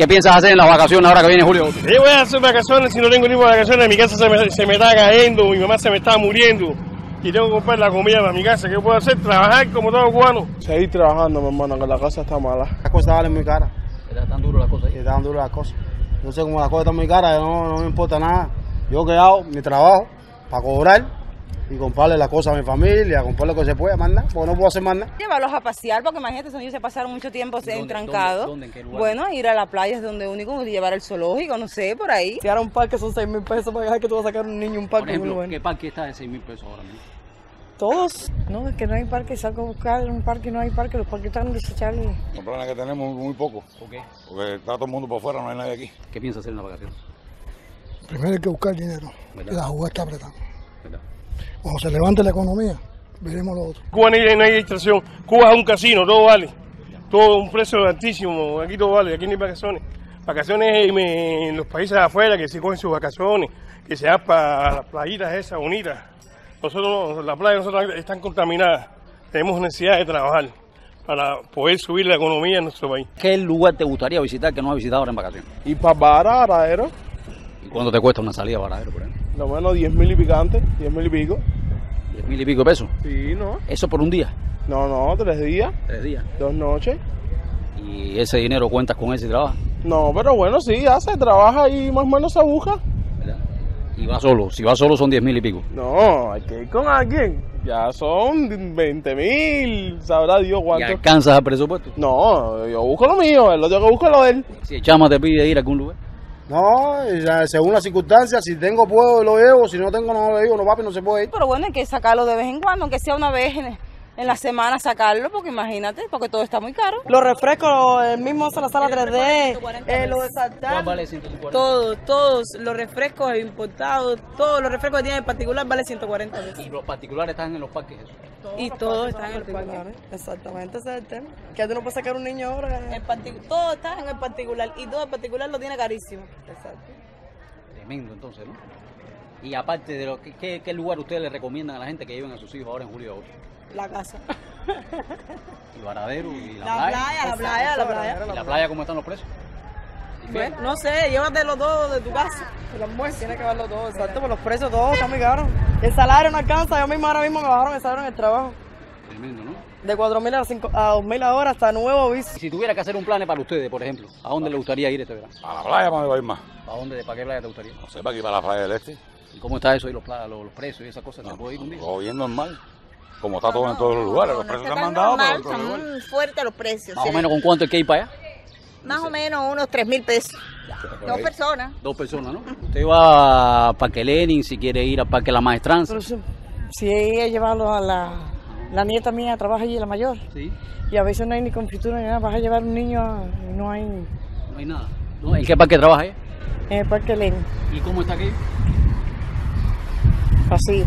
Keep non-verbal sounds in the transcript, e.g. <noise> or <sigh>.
¿Qué piensas hacer en las vacaciones ahora que viene julio? ¿Qué voy a hacer vacaciones si no tengo tiempo de vacaciones? Mi casa se me, se me está cayendo, mi mamá se me está muriendo y tengo que comprar la comida para mi casa. ¿Qué puedo hacer? Trabajar como todo cubano. Seguir trabajando, mi hermano, que la cosa está mala. Las cosas valen muy caras. Están duras las cosas están duras las cosas. Yo sé como las cosas están muy caras, no, no me importa nada. Yo que hago mi trabajo para cobrar y comprarle las cosas a mi familia, comprarle lo que se pueda, mandar, porque no puedo hacer más nada. Llevarlos a pasear, porque imagínate, esos niños se pasaron mucho tiempo entrancados. dónde, en qué lugar? Bueno, ir a la playa es donde único, llevar al zoológico, no sé, por ahí. Si ahora un parque son 6 mil pesos para dejar que tú vas a sacar un niño un Por parque muy ejemplo, bueno. ¿qué parque está de 6 mil pesos ahora mismo? Todos. No, es que no hay parque, salgo a buscar un parque, no hay parque, los parques están desechables. Los planes que tenemos muy poco, ¿Por qué? porque está todo el mundo por fuera, no hay nadie aquí. ¿Qué piensas hacer en las vacaciones? Primero hay que buscar dinero. La jugada está apretada. ¿Verdad? Cuando se levante la economía, veremos lo otro. Cuba no hay, no hay distracción. Cuba es un casino, todo vale. Todo un precio altísimo. Aquí todo vale, aquí no hay vacaciones. Vacaciones en, en los países de afuera que se cogen sus vacaciones, que se van para las playitas esas bonitas. Nosotros, no, las playas nosotros están contaminadas. Tenemos necesidad de trabajar para poder subir la economía en nuestro país. ¿Qué lugar te gustaría visitar que no has visitado ahora en vacaciones? Y para Vara, Aradero, ¿Y cuánto te cuesta una salida a Varadero, por ejemplo? Lo menos 10 mil y picante, 10 mil y pico. ¿10 mil y pico pesos? Sí, ¿no? ¿Eso por un día? No, no, tres días, ¿Tres días? dos noches. ¿Y ese dinero cuentas con ese trabajo? No, pero bueno, sí, hace, trabaja y más o menos se busca. ¿Verdad? Y va solo. Si va solo son 10 mil y pico. No, hay que ir con alguien. Ya son 20 mil, sabrá Dios ¿Y cuánto. alcanzas el presupuesto? No, yo busco lo mío, él lo tengo que buscar lo de él. Si el chama te pide ir a algún lugar. No, según las circunstancias, si tengo puedo lo llevo, si no tengo no lo digo, no papi, no se puede ir. Pero bueno, hay que sacarlo de vez en cuando, aunque sea una vez en la semana sacarlo, porque imagínate, porque todo está muy caro. Los refrescos, el mismo la sala 3D, eh, los de ¿Cuál Sartán, vale 140? todos, todos los refrescos importados, todos los refrescos que tienen en particular vale 140 pesos. Y los particulares están en los parques. eso. Y todos están en el parque. Exactamente, ese es el tema. Que tú no puedes sacar un niño ahora. Todo está en el particular y todo el particular lo tiene carísimo. Exacto. Tremendo entonces, ¿no? Y aparte de lo que, ¿qué, qué lugar ustedes le recomiendan a la gente que lleven a sus hijos ahora en julio y agosto? La casa. <laughs> Y Varadero y la, La playa. playa, la playa, la playa. ¿Y la playa cómo están los precios? Bueno, no sé, llévatelo todo de tu casa. <laughs> El almuerzo. Tiene que verlo todo, exacto, por los precios todos están muy caros. El salario no alcanza, yo mismo ahora mismo me bajaron el salario en el trabajo. Tremendo, ¿no? De 4.000 a, 5 a 2.000 ahora hasta nuevo Y vicio. si tuviera que hacer un plan para ustedes, por ejemplo, ¿a dónde le gustaría ir este verano? A la playa, ¿para dónde va a ir más? ¿A dónde, para qué playa te gustaría? No sé, para aquí, para la playa del este. ¿Y cómo está eso y los, los, los precios y esas cosas? ¿Se puede ir un día? Todo bien normal. Como está todo en todos los lugares. Los precios están mandados, pero pero igual. son fuertes los precios. Más o menos con cuánto hay que ir para allá? Más o menos unos 3 mil pesos. Dos personas. Dos personas, ¿no? Usted va a Parque Lenin, si quiere ir al Parque La Maestranza. Pero si, si ella llevarlo a la, la nieta mía, trabaja allí, la mayor. Sí, Y a veces no hay ni confitura ni nada, vas a llevar un niño a- y no hay no hay nada. ¿No? ¿En qué parque trabaja ella? en el parque Lenin. ¿Y cómo está aquí? Así.